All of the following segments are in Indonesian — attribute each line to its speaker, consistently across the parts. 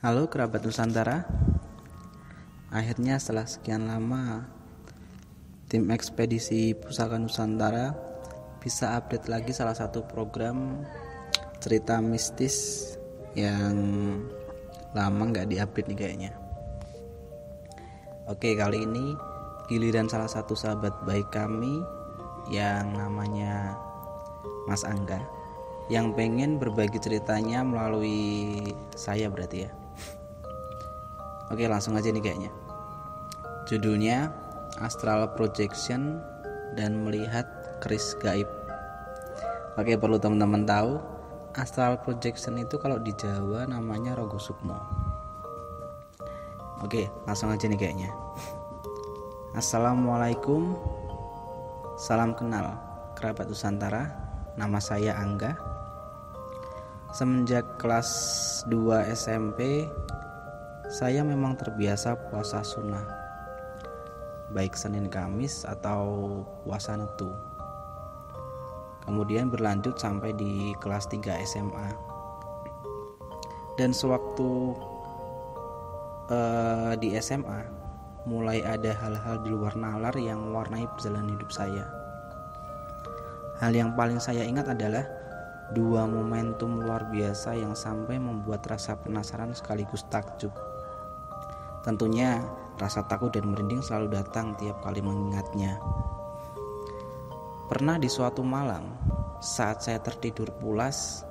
Speaker 1: Halo kerabat Nusantara Akhirnya setelah sekian lama Tim ekspedisi Pusaka Nusantara Bisa update lagi salah satu program Cerita mistis Yang lama nggak diupdate nih kayaknya Oke kali ini Giliran salah satu sahabat baik kami Yang namanya Mas Angga yang pengen berbagi ceritanya melalui saya berarti ya. Oke, langsung aja nih kayaknya. Judulnya Astral Projection dan melihat keris gaib. Oke, perlu teman-teman tahu, astral projection itu kalau di Jawa namanya Rogo Sukmo. Oke, langsung aja nih kayaknya. Assalamualaikum. Salam kenal kerabat Nusantara. Nama saya Angga Semenjak kelas 2 SMP, saya memang terbiasa puasa sunnah, baik Senin Kamis atau puasa netu. Kemudian berlanjut sampai di kelas 3 SMA. Dan sewaktu uh, di SMA, mulai ada hal-hal di luar nalar yang mewarnai perjalanan hidup saya. Hal yang paling saya ingat adalah dua momentum luar biasa yang sampai membuat rasa penasaran sekaligus takjub. Tentunya rasa takut dan merinding selalu datang tiap kali mengingatnya. Pernah di suatu malam saat saya tertidur pulas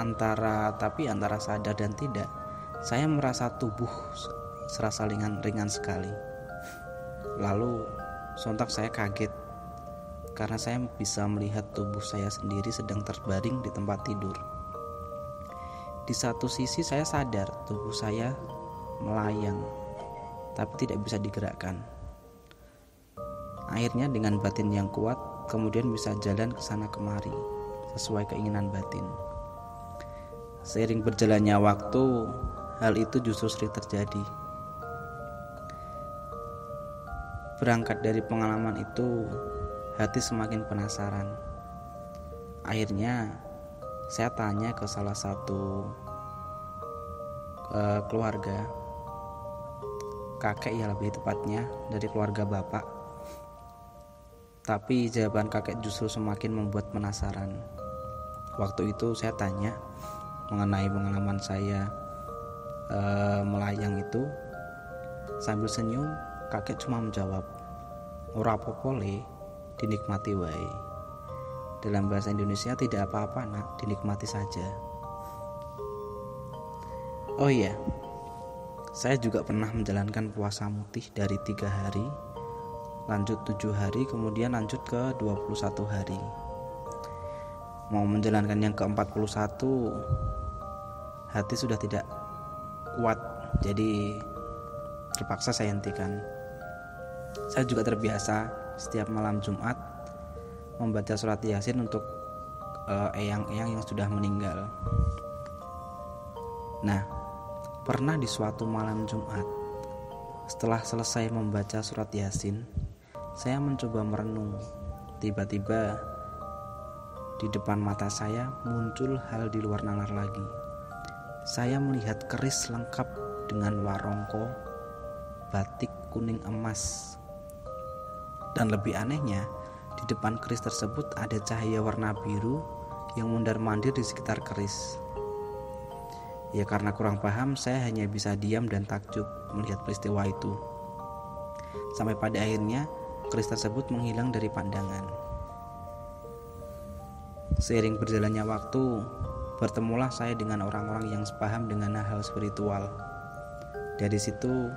Speaker 1: antara tapi antara sadar dan tidak, saya merasa tubuh serasa ringan-ringan sekali. Lalu sontak saya kaget karena saya bisa melihat tubuh saya sendiri sedang terbaring di tempat tidur. Di satu sisi saya sadar tubuh saya melayang, tapi tidak bisa digerakkan. Akhirnya dengan batin yang kuat, kemudian bisa jalan ke sana kemari sesuai keinginan batin. Seiring berjalannya waktu, hal itu justru sering terjadi. Berangkat dari pengalaman itu, hati semakin penasaran. Akhirnya saya tanya ke salah satu uh, keluarga kakek ya lebih tepatnya dari keluarga bapak. Tapi jawaban kakek justru semakin membuat penasaran. Waktu itu saya tanya mengenai pengalaman saya uh, melayang itu sambil senyum kakek cuma menjawab ora popole dinikmati wae. Dalam bahasa Indonesia tidak apa-apa nak, dinikmati saja. Oh iya, saya juga pernah menjalankan puasa mutih dari tiga hari, lanjut tujuh hari, kemudian lanjut ke 21 hari. Mau menjalankan yang ke-41, hati sudah tidak kuat, jadi terpaksa saya hentikan. Saya juga terbiasa setiap malam Jumat membaca surat Yasin untuk eyang eyang-eyang yang sudah meninggal. Nah, pernah di suatu malam Jumat, setelah selesai membaca surat Yasin, saya mencoba merenung. Tiba-tiba di depan mata saya muncul hal di luar nalar lagi. Saya melihat keris lengkap dengan warongko, batik kuning emas, dan lebih anehnya, di depan keris tersebut ada cahaya warna biru yang mundar-mandir di sekitar keris. Ya karena kurang paham, saya hanya bisa diam dan takjub melihat peristiwa itu. Sampai pada akhirnya, keris tersebut menghilang dari pandangan. Seiring berjalannya waktu, bertemulah saya dengan orang-orang yang sepaham dengan hal spiritual. Dari situ,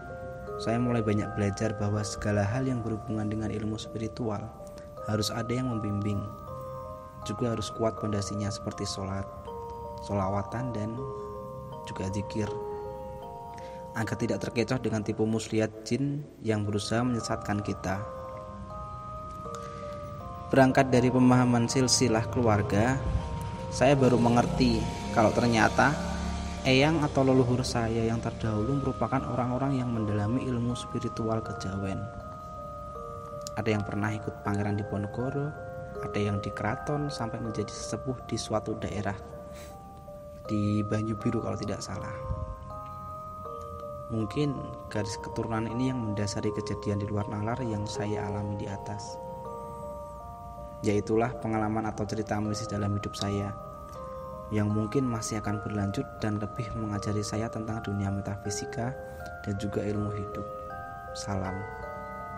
Speaker 1: saya mulai banyak belajar bahwa segala hal yang berhubungan dengan ilmu spiritual harus ada yang membimbing. Juga harus kuat pondasinya seperti sholat, sholawatan, dan juga zikir. Agar tidak terkecoh dengan tipu muslihat jin yang berusaha menyesatkan kita. Berangkat dari pemahaman silsilah keluarga, saya baru mengerti kalau ternyata Eyang atau leluhur saya yang terdahulu merupakan orang-orang yang mendalami ilmu spiritual kejawen. Ada yang pernah ikut pangeran di Ponegoro, ada yang di keraton sampai menjadi sesepuh di suatu daerah di Banyu Biru kalau tidak salah. Mungkin garis keturunan ini yang mendasari kejadian di luar nalar yang saya alami di atas. Yaitulah pengalaman atau cerita mistis dalam hidup saya yang mungkin masih akan berlanjut dan lebih mengajari saya tentang dunia metafisika dan juga ilmu hidup. Salam,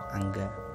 Speaker 1: Angga.